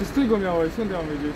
Ty z tego miałeś, skąd ja mam wiedzieć?